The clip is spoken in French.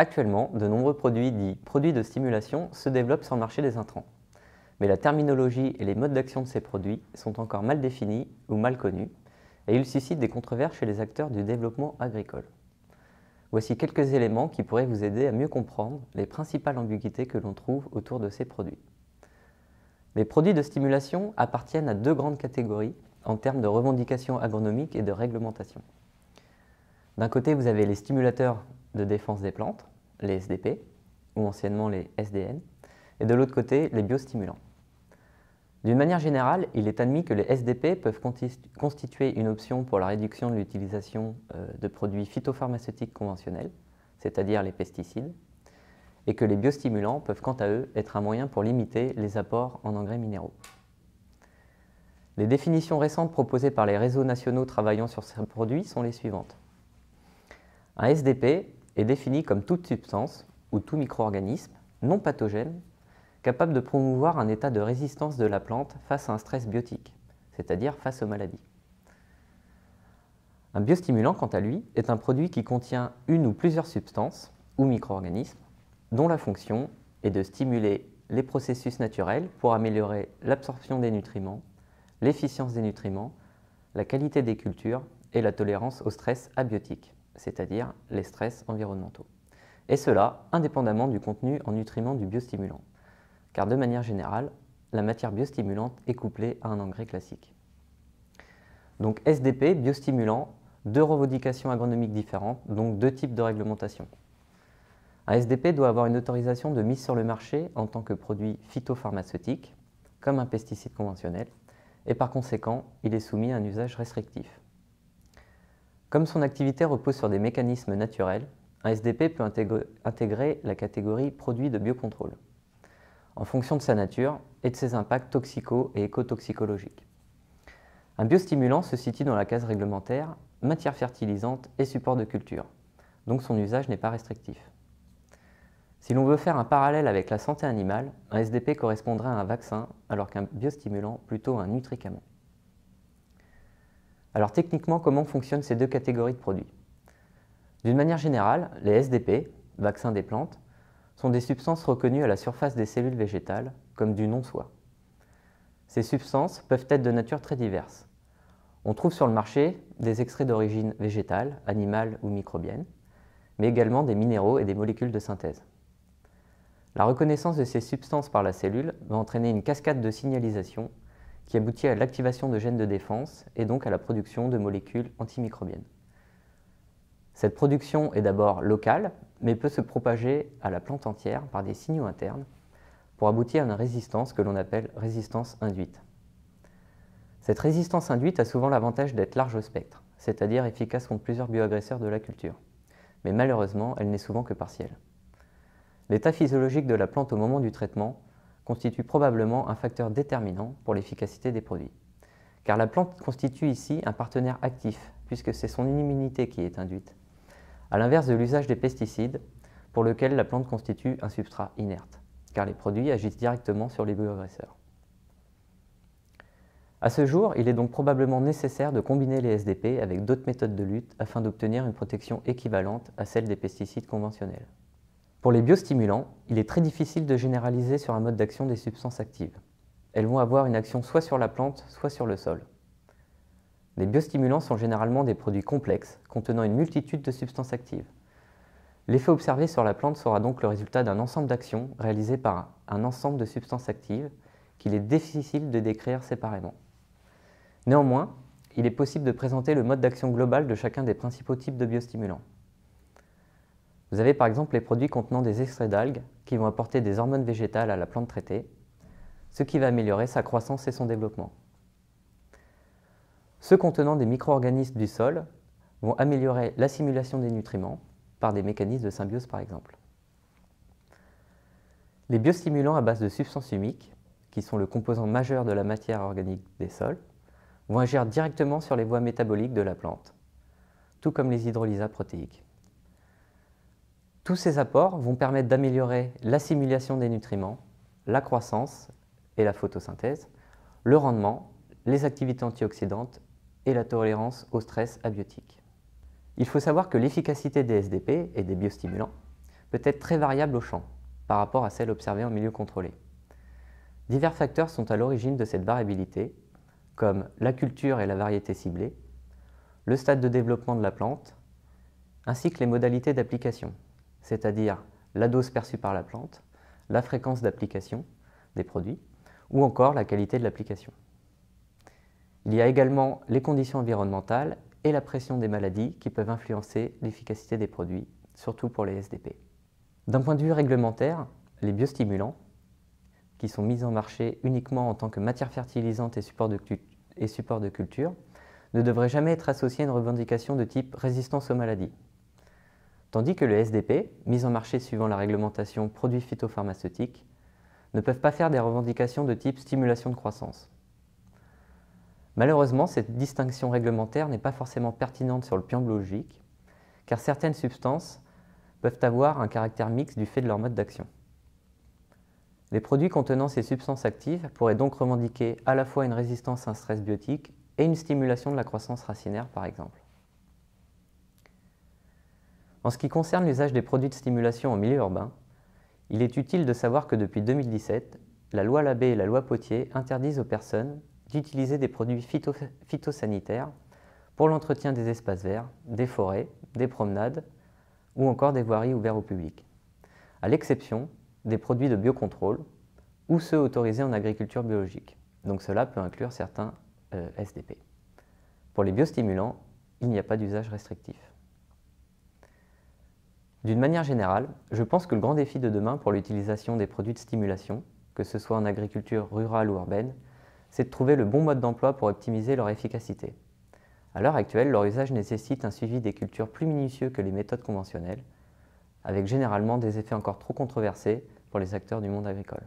Actuellement, de nombreux produits dits produits de stimulation se développent sur le marché des intrants. Mais la terminologie et les modes d'action de ces produits sont encore mal définis ou mal connus, et ils suscitent des controverses chez les acteurs du développement agricole. Voici quelques éléments qui pourraient vous aider à mieux comprendre les principales ambiguïtés que l'on trouve autour de ces produits. Les produits de stimulation appartiennent à deux grandes catégories en termes de revendications agronomiques et de réglementation. D'un côté, vous avez les stimulateurs de défense des plantes, les SDP, ou anciennement les SDN, et de l'autre côté, les biostimulants. D'une manière générale, il est admis que les SDP peuvent constituer une option pour la réduction de l'utilisation euh, de produits phytopharmaceutiques conventionnels, c'est-à-dire les pesticides, et que les biostimulants peuvent quant à eux être un moyen pour limiter les apports en engrais minéraux. Les définitions récentes proposées par les réseaux nationaux travaillant sur ces produits sont les suivantes. Un SDP est défini comme toute substance ou tout micro-organisme non pathogène capable de promouvoir un état de résistance de la plante face à un stress biotique, c'est-à-dire face aux maladies. Un biostimulant, quant à lui, est un produit qui contient une ou plusieurs substances ou micro-organismes dont la fonction est de stimuler les processus naturels pour améliorer l'absorption des nutriments, l'efficience des nutriments, la qualité des cultures et la tolérance au stress abiotique, c'est-à-dire les stress environnementaux. Et cela indépendamment du contenu en nutriments du biostimulant car de manière générale, la matière biostimulante est couplée à un engrais classique. Donc SDP, biostimulant, deux revendications agronomiques différentes, donc deux types de réglementation. Un SDP doit avoir une autorisation de mise sur le marché en tant que produit phytopharmaceutique, comme un pesticide conventionnel, et par conséquent, il est soumis à un usage restrictif. Comme son activité repose sur des mécanismes naturels, un SDP peut intégrer la catégorie produit de biocontrôle en fonction de sa nature et de ses impacts toxico- et écotoxicologiques. Un biostimulant se situe dans la case réglementaire matière fertilisante et support de culture, donc son usage n'est pas restrictif. Si l'on veut faire un parallèle avec la santé animale, un SDP correspondrait à un vaccin alors qu'un biostimulant plutôt à un nutricament. Alors techniquement, comment fonctionnent ces deux catégories de produits? D'une manière générale, les SDP, vaccins des plantes, sont des substances reconnues à la surface des cellules végétales, comme du non-soi. Ces substances peuvent être de nature très diverse. On trouve sur le marché des extraits d'origine végétale, animale ou microbienne, mais également des minéraux et des molécules de synthèse. La reconnaissance de ces substances par la cellule va entraîner une cascade de signalisation qui aboutit à l'activation de gènes de défense et donc à la production de molécules antimicrobiennes. Cette production est d'abord locale, mais peut se propager à la plante entière par des signaux internes pour aboutir à une résistance que l'on appelle résistance induite. Cette résistance induite a souvent l'avantage d'être large au spectre, c'est-à-dire efficace contre plusieurs bioagresseurs de la culture. Mais malheureusement, elle n'est souvent que partielle. L'état physiologique de la plante au moment du traitement constitue probablement un facteur déterminant pour l'efficacité des produits. Car la plante constitue ici un partenaire actif, puisque c'est son immunité qui est induite à l'inverse de l'usage des pesticides, pour lequel la plante constitue un substrat inerte, car les produits agissent directement sur les bioagresseurs. À ce jour, il est donc probablement nécessaire de combiner les SDP avec d'autres méthodes de lutte afin d'obtenir une protection équivalente à celle des pesticides conventionnels. Pour les biostimulants, il est très difficile de généraliser sur un mode d'action des substances actives. Elles vont avoir une action soit sur la plante, soit sur le sol. Les biostimulants sont généralement des produits complexes contenant une multitude de substances actives. L'effet observé sur la plante sera donc le résultat d'un ensemble d'actions réalisées par un ensemble de substances actives qu'il est difficile de décrire séparément. Néanmoins, il est possible de présenter le mode d'action global de chacun des principaux types de biostimulants. Vous avez par exemple les produits contenant des extraits d'algues qui vont apporter des hormones végétales à la plante traitée, ce qui va améliorer sa croissance et son développement. Ceux contenant des micro-organismes du sol vont améliorer l'assimilation des nutriments par des mécanismes de symbiose par exemple. Les biostimulants à base de substances humiques, qui sont le composant majeur de la matière organique des sols, vont agir directement sur les voies métaboliques de la plante, tout comme les hydrolysats protéiques. Tous ces apports vont permettre d'améliorer l'assimilation des nutriments, la croissance et la photosynthèse, le rendement, les activités antioxydantes et la tolérance au stress abiotique. Il faut savoir que l'efficacité des SDP et des biostimulants peut être très variable au champ par rapport à celle observée en milieu contrôlé. Divers facteurs sont à l'origine de cette variabilité, comme la culture et la variété ciblée, le stade de développement de la plante, ainsi que les modalités d'application, c'est-à-dire la dose perçue par la plante, la fréquence d'application des produits, ou encore la qualité de l'application. Il y a également les conditions environnementales et la pression des maladies qui peuvent influencer l'efficacité des produits, surtout pour les SDP. D'un point de vue réglementaire, les biostimulants, qui sont mis en marché uniquement en tant que matière fertilisante et support de, culture, ne devraient jamais être associés à une revendication de type résistance aux maladies. Tandis que les SDP, mis en marché suivant la réglementation produits phytopharmaceutiques, ne peuvent pas faire des revendications de type stimulation de croissance. Malheureusement, cette distinction réglementaire n'est pas forcément pertinente sur le plan biologique, car certaines substances peuvent avoir un caractère mixte du fait de leur mode d'action. Les produits contenant ces substances actives pourraient donc revendiquer à la fois une résistance à un stress biotique et une stimulation de la croissance racinaire, par exemple. En ce qui concerne l'usage des produits de stimulation en milieu urbain, il est utile de savoir que depuis 2017, la loi Labbé et la loi Potier interdisent aux personnes d'utiliser des produits phytosanitaires pour l'entretien des espaces verts, des forêts, des promenades ou encore des voiries ouvertes au public, à l'exception des produits de biocontrôle ou ceux autorisés en agriculture biologique. Donc cela peut inclure certains euh, SDP. Pour les biostimulants, il n'y a pas d'usage restrictif. D'une manière générale, je pense que le grand défi de demain pour l'utilisation des produits de stimulation, que ce soit en agriculture rurale ou urbaine, c'est de trouver le bon mode d'emploi pour optimiser leur efficacité. À l'heure actuelle, leur usage nécessite un suivi des cultures plus minutieux que les méthodes conventionnelles, avec généralement des effets encore trop controversés pour les acteurs du monde agricole.